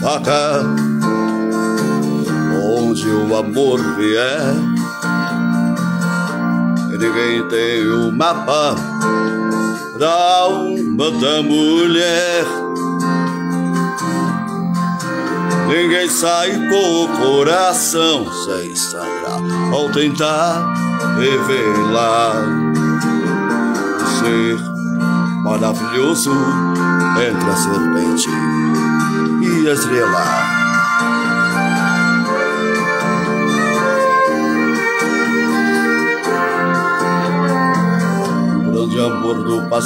faca. Onde o amor vier, ninguém tem o mapa da alma da mulher. Ninguém sai com o coração sem sangrar ao tentar revelar o ser maravilhoso entre a serpente a estrela. O grande amor do passado.